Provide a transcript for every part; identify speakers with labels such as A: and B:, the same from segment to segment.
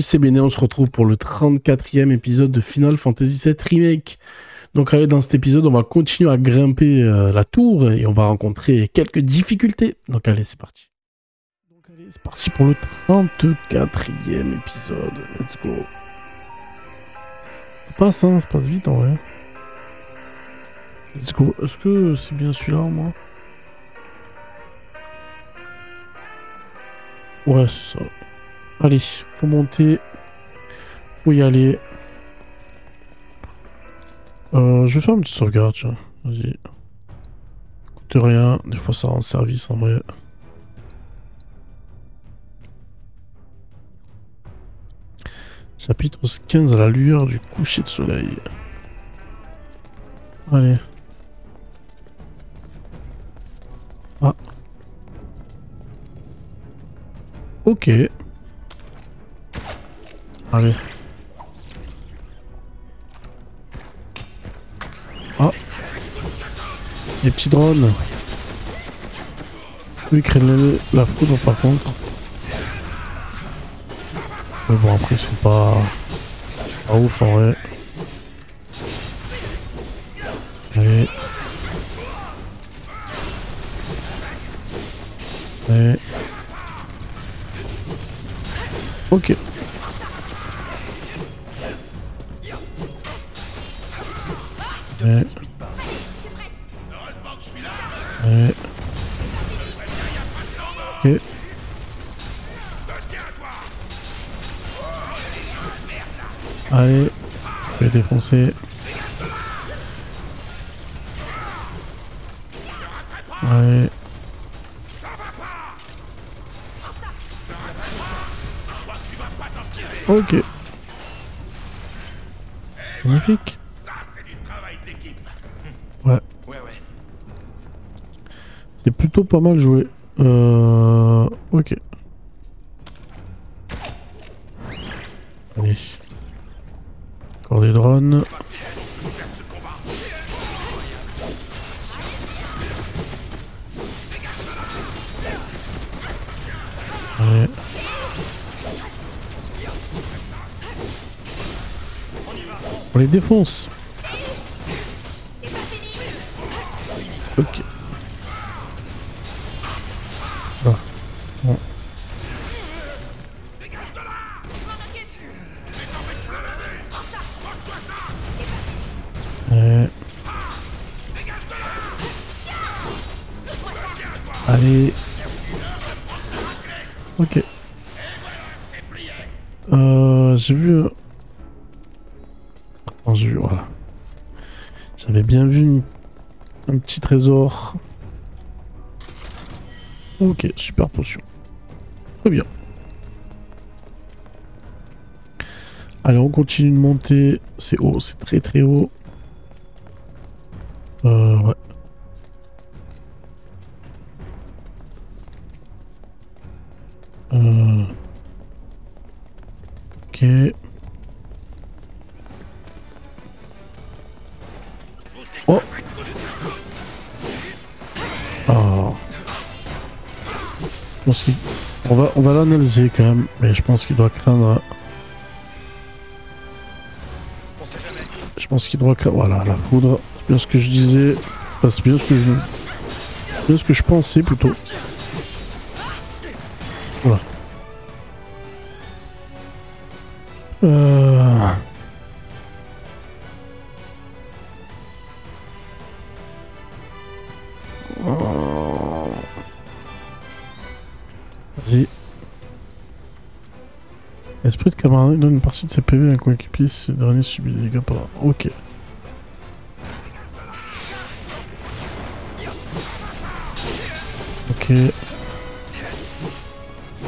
A: C'est Béné, on se retrouve pour le 34e épisode de Final Fantasy VII Remake. Donc allez, dans cet épisode, on va continuer à grimper euh, la tour et on va rencontrer quelques difficultés. Donc allez, c'est parti. C'est parti pour le 34e épisode. Let's go. Ça passe, hein, ça passe vite en vrai. Let's go. Est-ce que c'est bien celui-là, moi? Ouais, c'est ça. Allez, faut monter. Faut y aller. Euh, je vais faire une petite sauvegarde. Vas-y. Coûte rien. Des fois, ça rend service en vrai. Chapitre 15 à la lueur du coucher de soleil. Allez. Ah. Ok. Allez. Ah. Les petits drones. Oui, craignent la foudre par contre. Mais bon, après, ils sont pas, pas ouf en vrai. Allez. Allez. Ok. Défoncer. Ouais. Ok. Magnifique. Ouais. C'est plutôt pas mal joué. Euh... Ok. Allez. Drones. Allez. On les défonce. Euh, j'ai vu... euh, Attends, j'ai vu, voilà. J'avais bien vu un petit trésor. Ok, super potion. Très bien. Allez, on continue de monter. C'est haut, c'est très très haut. Euh, ouais. Ok. Oh Oh. Je pense On va, on va l'analyser quand même, mais je pense qu'il doit craindre... Je pense qu'il doit craindre... Voilà, la foudre. C'est bien ce que je disais. Enfin, c'est bien ce que je... c'est bien ce que je pensais plutôt. Voilà. Esprit de camaraderie donne une partie de ses PV à un coéquipier si ce dernier subit des dégâts par... Ok. Ok.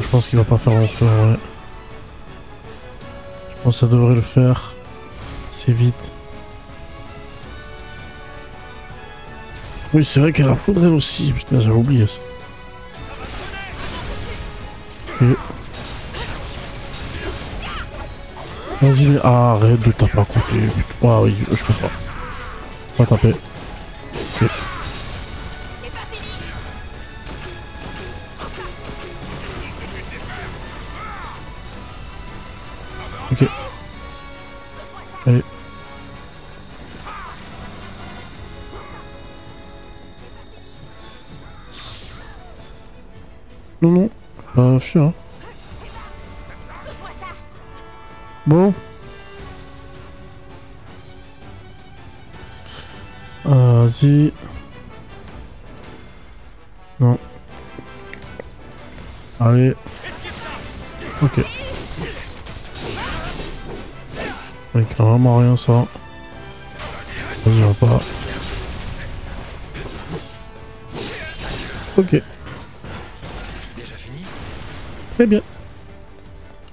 A: Je pense qu'il va pas faire en vrai. Je pense que ça devrait le faire. assez vite. Oui, c'est vrai qu'elle a foudre aussi. Putain, j'avais oublié ça. Vas-y, ah, arrête de taper à côté. Ah oui, je peux pas. Pas taper. Ok. Allez. Non, non, pas fuir. Hein. Bon. Ah, Vas-y. Non. Allez. Ok. Mec, vraiment rien ça. Vas-y, va pas. Ok.
B: Déjà fini?
A: Très bien.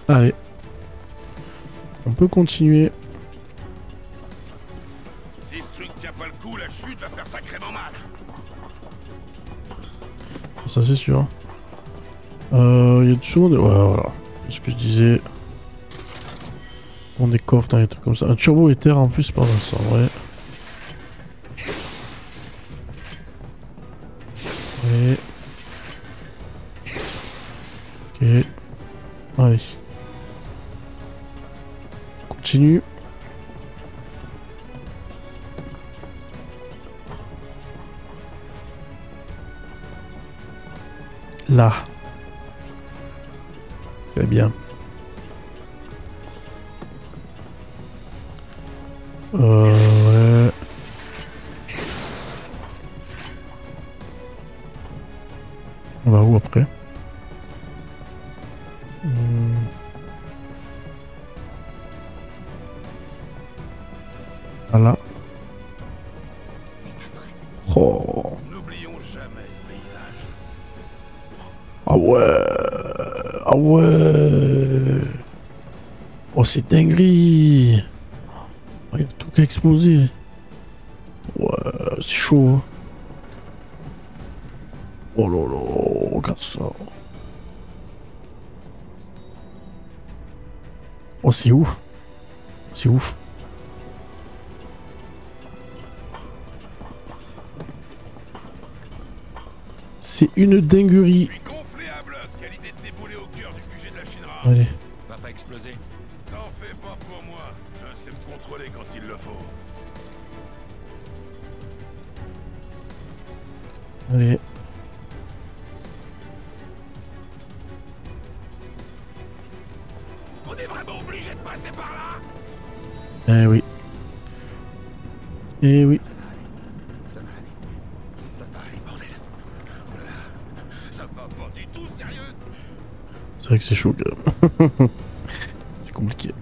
A: Allez. On peut continuer.
B: Si ce truc tient pas le coup, la chute va faire sacrément mal.
A: Ça c'est sûr. Euh, il y a toujours des... Ouais, voilà. C'est ce que je disais. On des coffres dans les trucs comme ça. Un turbo éther en plus, c'est pas mal ça, en vrai. Là. Très bien. Euh,
C: c'est
A: dinguerie. Tout qui a explosé. Ouais, c'est chaud. hein. Oh là là, regarde ça. Oh, c'est ouf. C'est ouf. C'est une dinguerie.
B: Contrôler quand il le faut.
A: Allez.
B: On est vraiment obligé de passer par là
A: Eh oui. Eh oui.
B: Ça va aller. Ça va aller, bordel. Oh là là. Ça va pas du tout, sérieux
A: C'est vrai que c'est chaud quand même. c'est compliqué.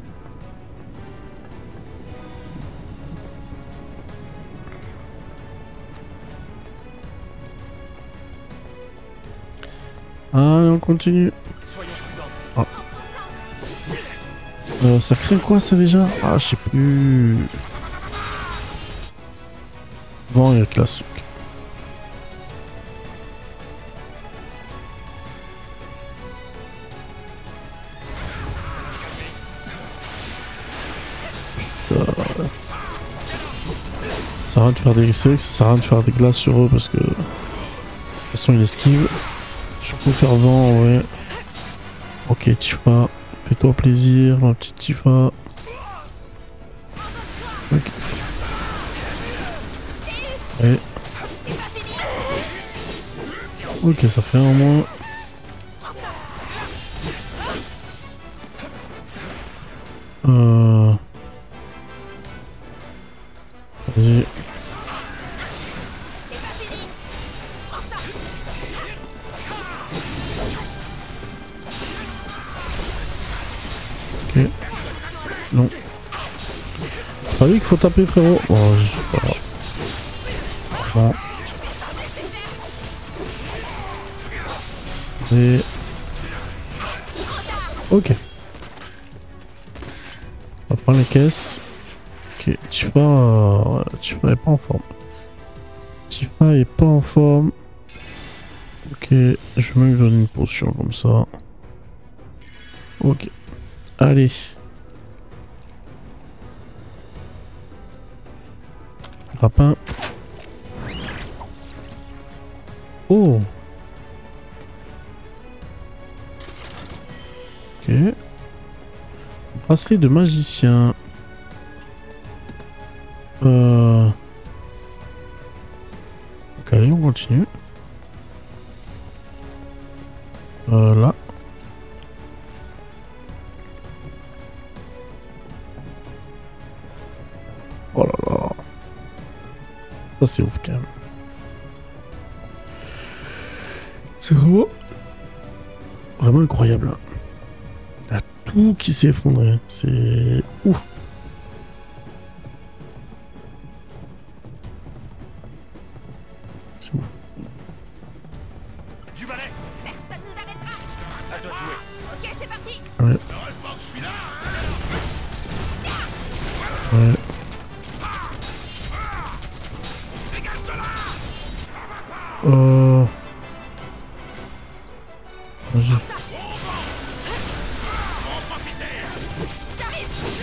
A: Continue.
D: Prudents.
A: Euh, ça crée quoi ça déjà? Ah, je sais plus. Vent et classe. Ça sert de faire des que ça sert à rien de faire des glaces sur eux parce que de toute façon ils esquivent. Surtout faire vent, ouais. Ok, Tifa. Fais-toi plaisir, ma petite Tifa. Ok. Allez. Ok, ça fait un moins. Euh... taper, frérot. Bon, je. Et... Ok. On va prendre les caisses. Ok, Tifa... euh, Tifa est pas en forme. Tifa est pas en forme. Ok, je vais même lui donner une potion comme ça. Ok. Allez. Rapin. Oh. Ok. Bracelet de magicien. Euh... C'est ouf quand même. C'est vraiment... Vraiment incroyable. Il y a tout qui s'est effondré. C'est ouf.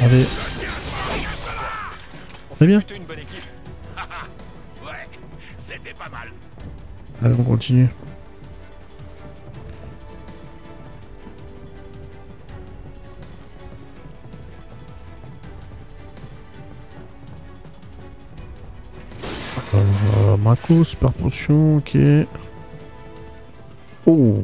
A: Allez. C'est bien. Allez, on continue. Euh, Mako, super potion, ok. Oh,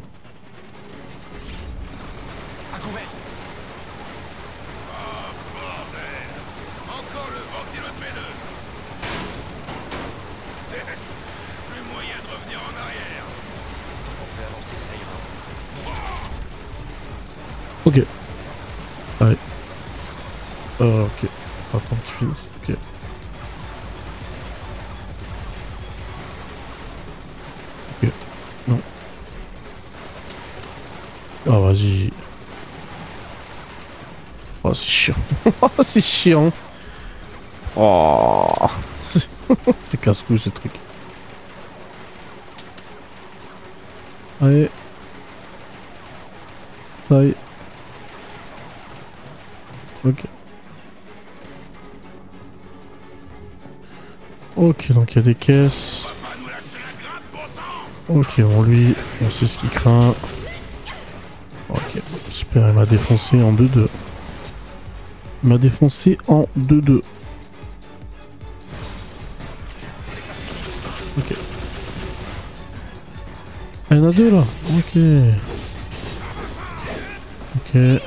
A: c'est chiant. Oh. C'est casse-couille ce truc. Allez. Stay. Ok. Ok, donc il y a des caisses. Ok, on lui, on sait ce qu'il craint. Ok, super, il m'a défoncé en 2-2. Il m'a défoncé en 2-2. Ok. Il y en a deux là Ok. Ok.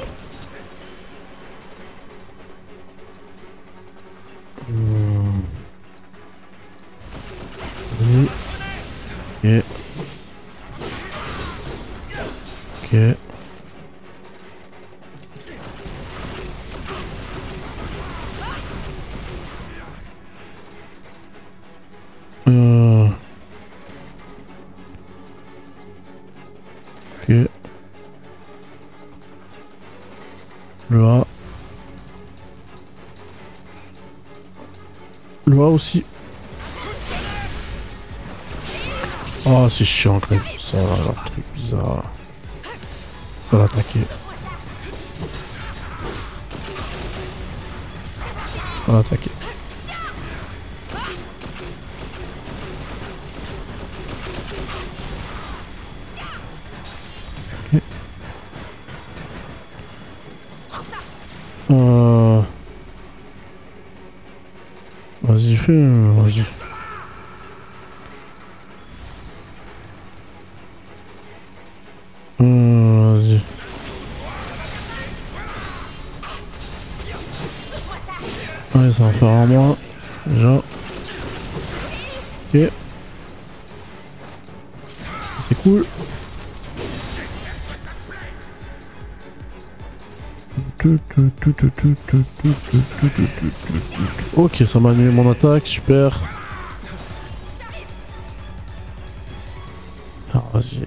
A: Là. Là aussi. Oh, c'est chiant quand même. Ça, leur truc bizarre. Faut l'attaquer. Faut l'attaquer. Ok. Ok, ça m'a annulé mon attaque, super. Ah, vas-y.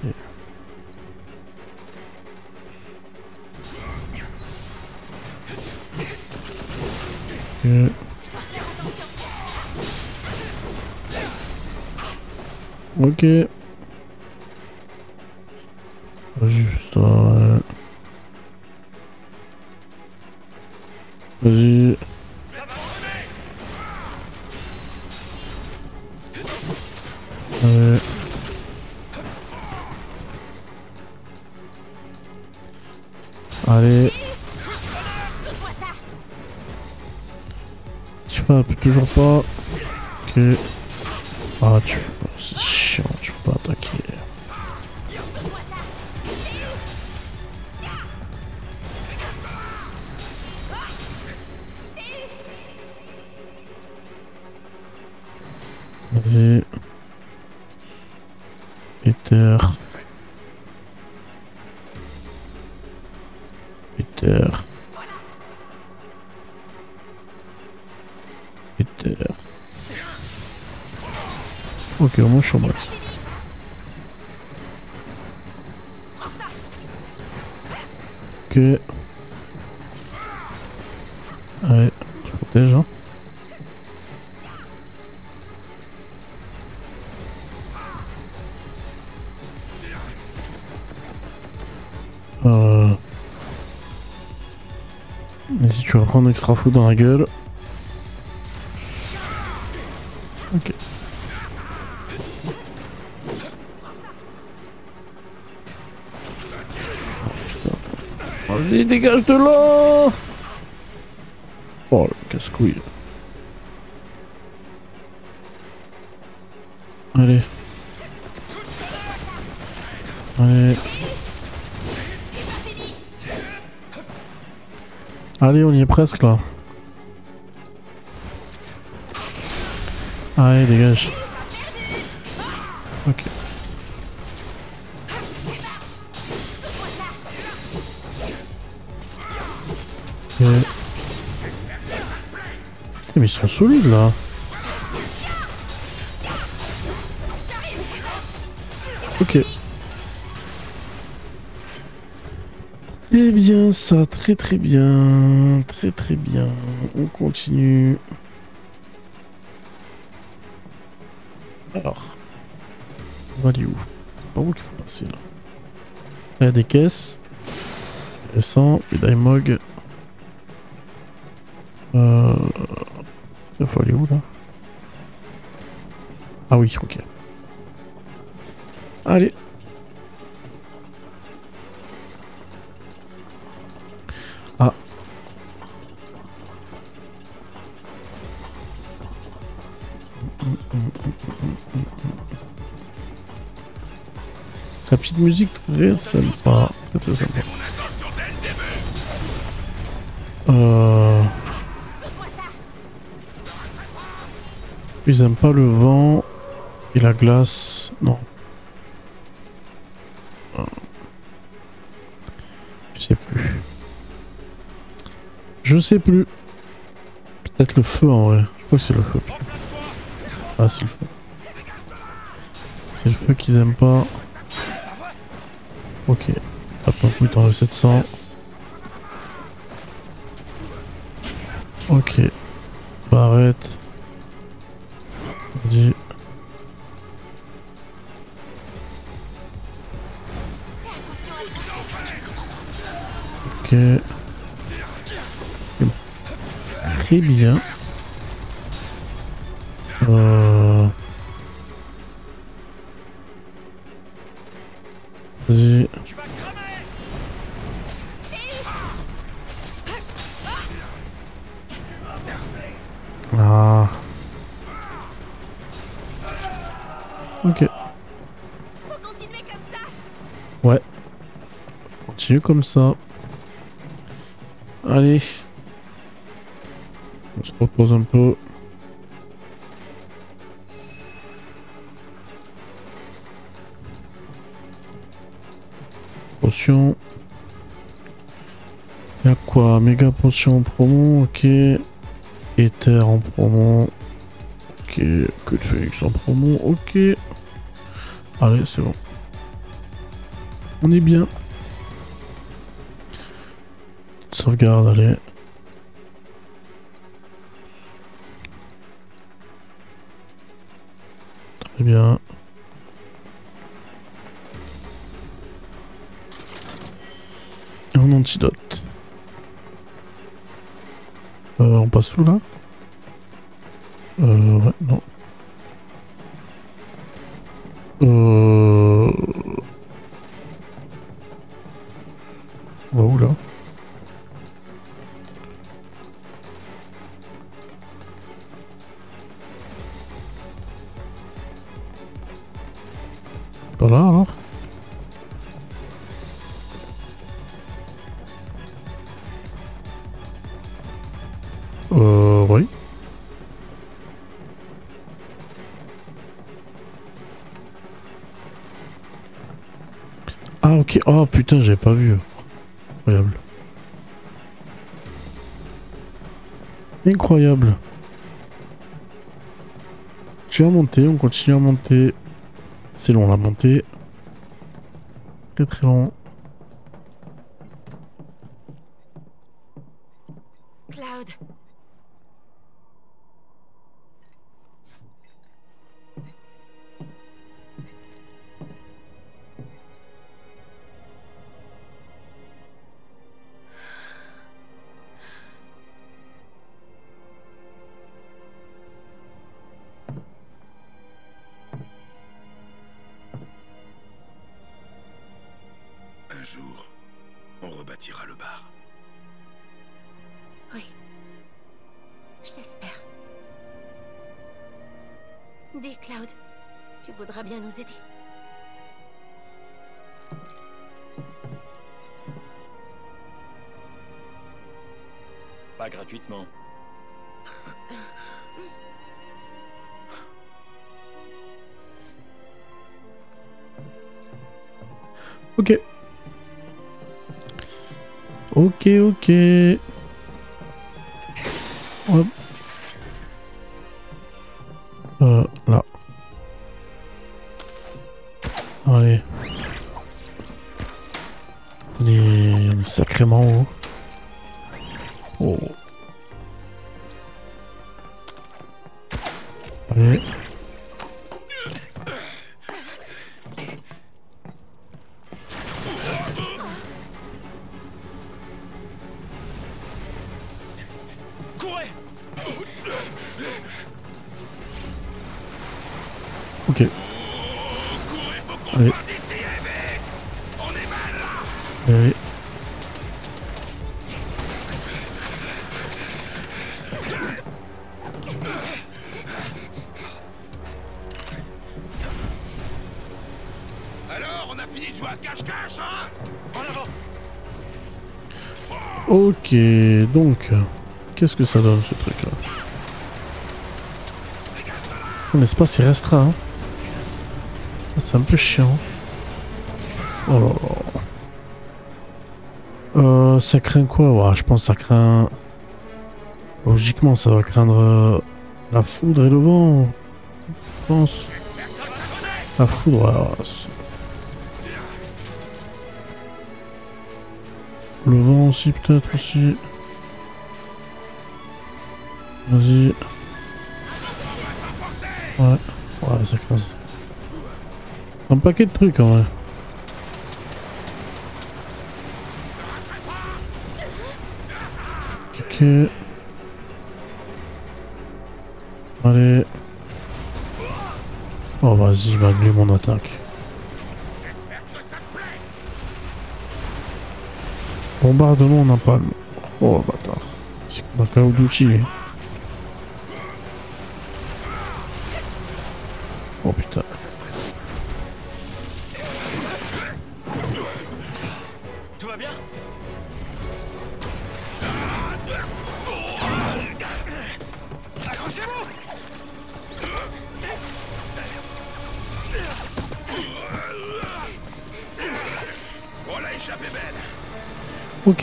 A: Ok. Ok. Ok, au moins je suis max. Ok. Allez, je protège. Hein. Euh... Vas-y, tu vas prendre extra foot dans la gueule. Allez, on y est presque là. Allez, dégage. Ok. Putain, Mais ils sont solides là. Très bien ça, très très bien, très très bien. On continue. Alors, on va aller où? C'est pas où qu'il faut passer là. Il y a des caisses. Récent, médaille Mog. Euh... Il faut aller où là? Ah oui, ok. Allez. La petite musique très sympa. Très sympa. Ils aiment pas le vent et la glace. Non. Euh, Je sais plus. Je sais plus. Peut-être le feu en vrai. Je crois que c'est le feu. Ah, c'est le feu. C'est le feu qu'ils aiment pas. Ok. Hop, coup dans le 700. Ok. Barrette. Vas-y. Ok. Très bien. Continue comme ça. Allez. On se repose un peu. Potion. Y'a quoi? Méga potion en promo, ok. Ether en promo. Ok. Que de Phoenix en promo, ok. Allez, c'est bon. On est bien. Sauvegarde, allez. Très bien. Un antidote. Euh, on passe où là? Pas là alors Euh, oui. Ah ok, oh putain, j'avais pas vu. Incroyable. Incroyable. Tu as monté, on continue à monter. C'est long la montée. Très très long.
C: Oui. Je l'espère. Dis, Cloud, tu voudras bien nous aider.
D: Pas gratuitement.
A: Ok. Ok, ok. Hop. Euh, là. Allez. On est, sacrément haut.
D: En avant
A: Ok, donc, qu'est-ce que ça donne ce truc là L'espace est restreint. hein? C'est un peu chiant. Oh. Euh, ça craint quoi? Je pense ça craint... Logiquement, ça va craindre euh, la foudre et le vent. Je pense. La foudre, Le vent aussi, peut-être aussi. Vas-y. Paquet de trucs en vrai. Ok. Allez. Oh vas-y, malgré mon attaque. Bombardement en napalm. Oh bâtard. C'est un Duty. lui. Oh putain.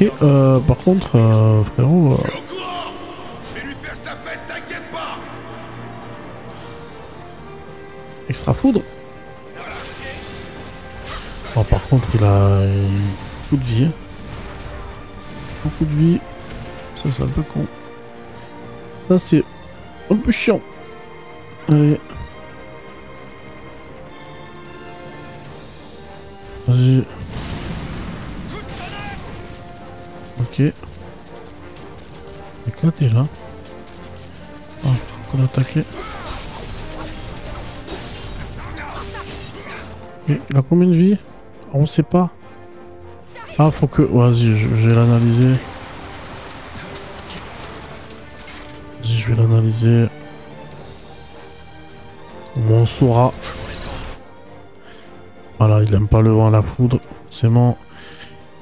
A: Euh, par contre, euh, frérot, euh, extra foudre. Oh, par contre, il a beaucoup de vie. hein. Beaucoup de vie. Ça, c'est un peu con. Ça, c'est un peu chiant. Allez. Vas-y. Éclaté là. Ah, je qu'on attaquer. Mais il a combien de vie? On sait pas. Ah, faut que. Vas-y, je, vais l'analyser. Vas-y, je vais l'analyser. Moins, on saura. Voilà, il aime pas le vent à la foudre. Forcément,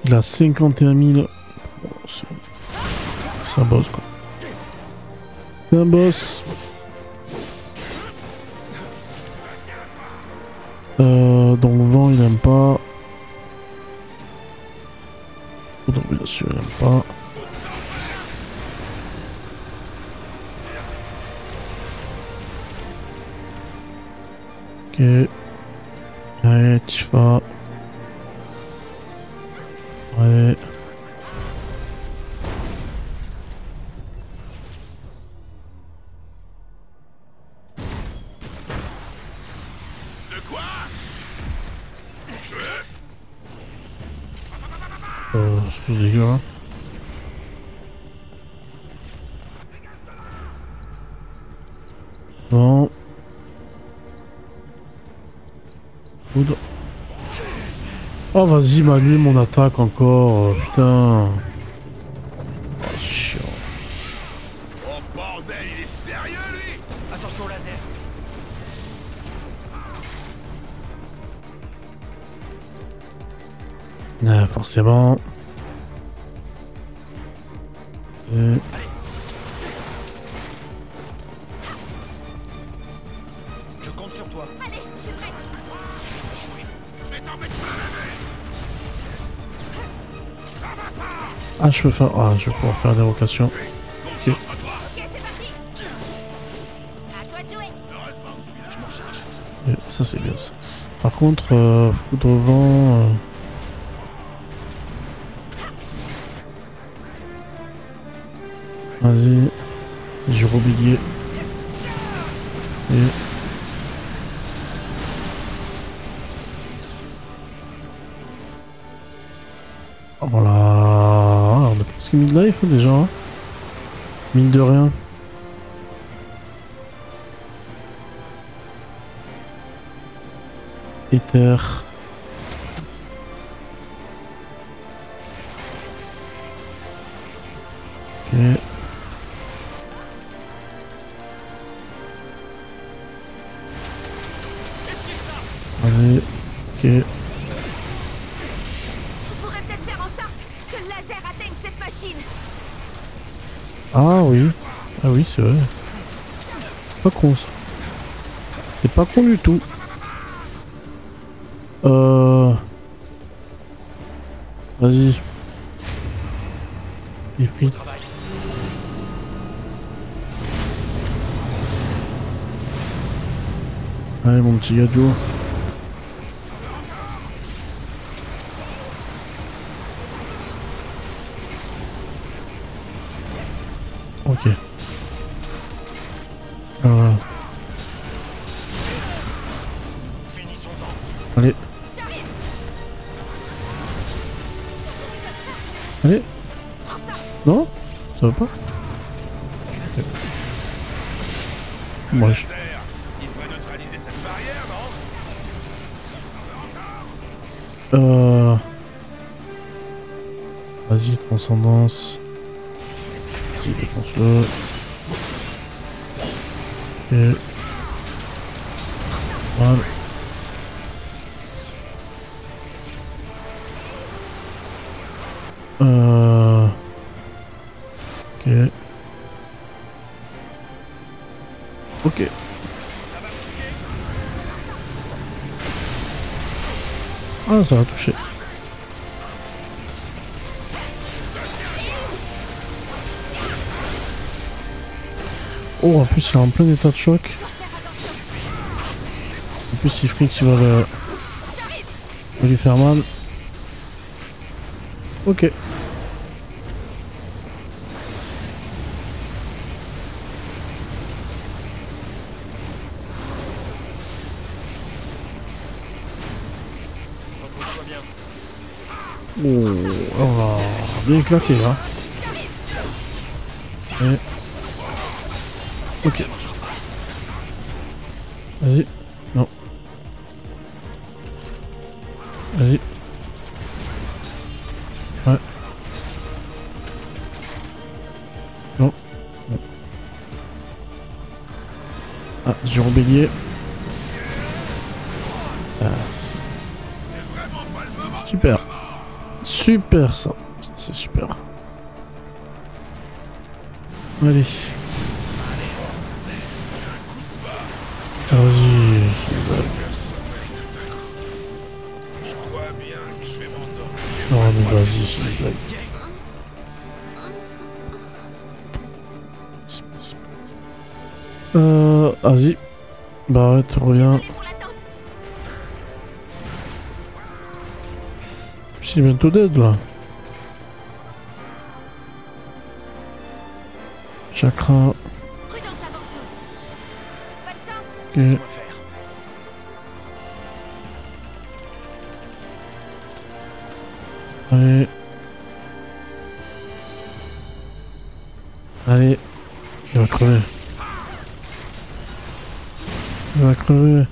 A: il a 51 000. Oh, c'est c'est un C'est pas dégueu, hein. Bon. Foudre. Oh, vas-y, m'allume mon attaque encore. euh, Putain. Oh, chiant.
B: Oh bordel, il est sérieux lui
D: Attention au laser.
A: Ouais, forcément. Ah, je peux faire. Ah, je vais pouvoir faire des.
B: Concentre-toi
C: Ok,
A: ça, c'est bien ça. Par contre, euh, foudre vent. euh, Vas-y. J'ai oublié. Et. Voilà. Presque mis de life hein, déjà. hein. Mine de rien. Ether. Pas con ça. C'est pas con du tout. Euh... Vas-y. Les frites. Allez mon petit. Ok. Vas-y, défonce-le. Ok. Oh, en plus, il est en plein état de choc. En plus, il fric, il va, le... va lui faire mal. Ok. Oh, on va bien éclater là. Ok. Vas-y. Non. Vas-y. Ouais. Non. Non. Ah, j'ai rebélié. Ah. Super. Super ça. C'est super. Allez. Non mais vas-y, c'est une blague. Euh, vas-y. Bah reviens.
C: Pour la tente.
A: C'est bientôt dead là. Chakra. Ok. Allez. Allez. Il va crever. Il va crever.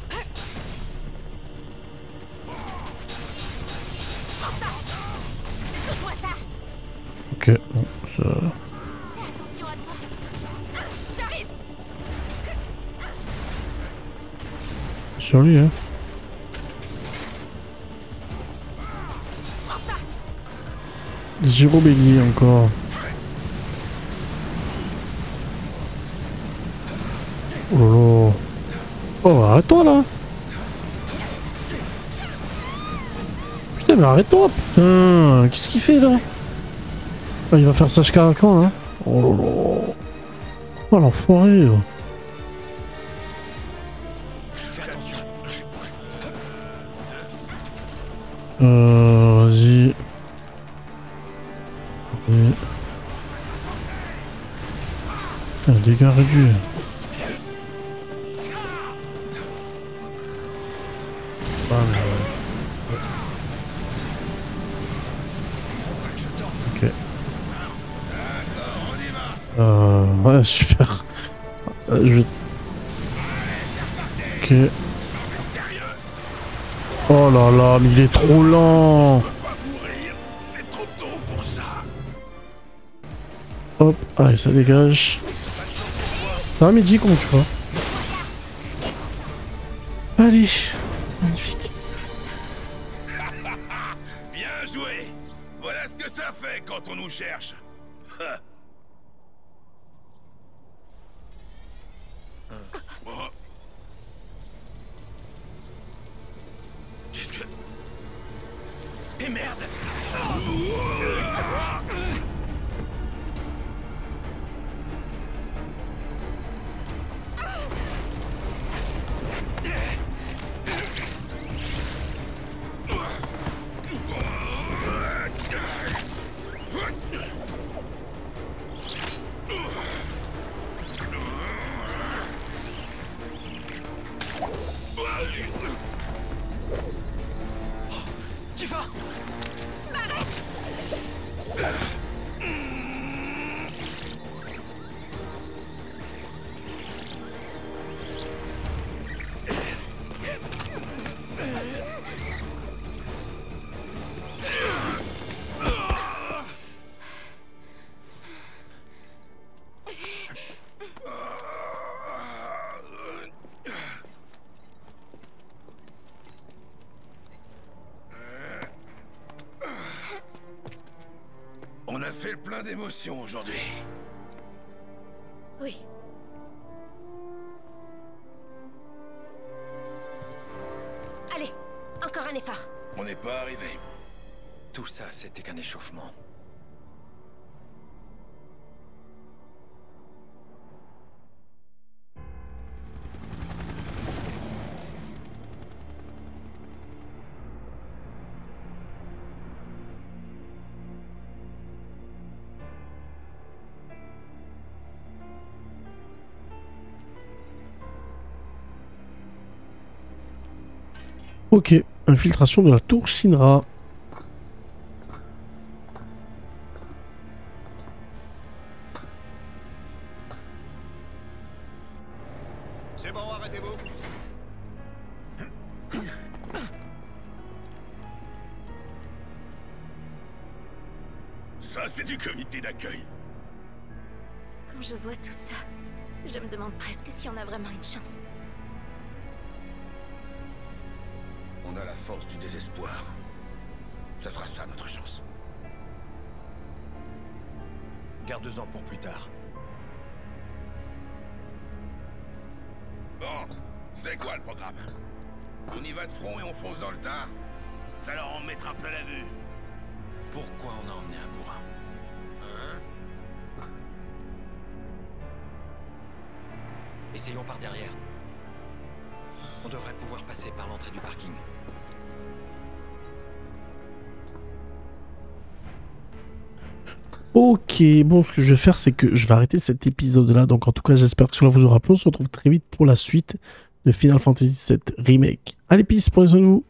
A: Ok, bon, ça...
C: Attention à toi. Ah, J'arrive.
A: Sur lui, hein. Gyrobélie encore. Oh là. Oh, arrête-toi là. Putain, mais arrête-toi, putain. Qu'est-ce qu'il fait là? Ah, Il va faire jusqu'à quand là Oh là là. Oh l'enfoiré. là. Euh, vas-y. Un dégât réduit. Ah, mais. Ok. Euh, ouais, super. Euh, je vais... Ok. Oh là là, mais il est trop lent.
B: Pas mourir, c'est trop tôt pour ça.
A: Hop, allez, ça dégage. Ah, midi, comment tu vas Allez, magnifique.
B: Bien joué. Voilà ce que ça fait quand on nous cherche. Oh. Qu'est-ce que... Et merde d'émotions aujourd'hui.
C: Oui. Allez, encore un effort.
B: On n'est pas arrivé.
D: Tout ça, c'était qu'un échauffement.
A: Ok, infiltration de la tour Shinra.
B: C'est bon, arrêtez-vous. Ça, c'est du comité d'accueil.
C: Quand je vois tout ça, je me demande presque si on a vraiment une chance.
B: On a la force du désespoir. Ça sera ça notre chance.
D: Garde-en pour plus tard.
B: Bon, c'est quoi le programme? On y va de front et on fonce dans le tas Ça leur en mettra plein la vue.
D: Pourquoi on a emmené un bourrin?
B: Hein?
D: Essayons par derrière. On devrait pouvoir passer par l'entrée du parking.
A: Ok, bon, ce que je vais faire, c'est que je vais arrêter cet épisode-là. Donc, en tout cas, j'espère que cela vous aura plu. On se retrouve très vite pour la suite de Final Fantasy VII Remake. Allez, peace, prenez soin de vous.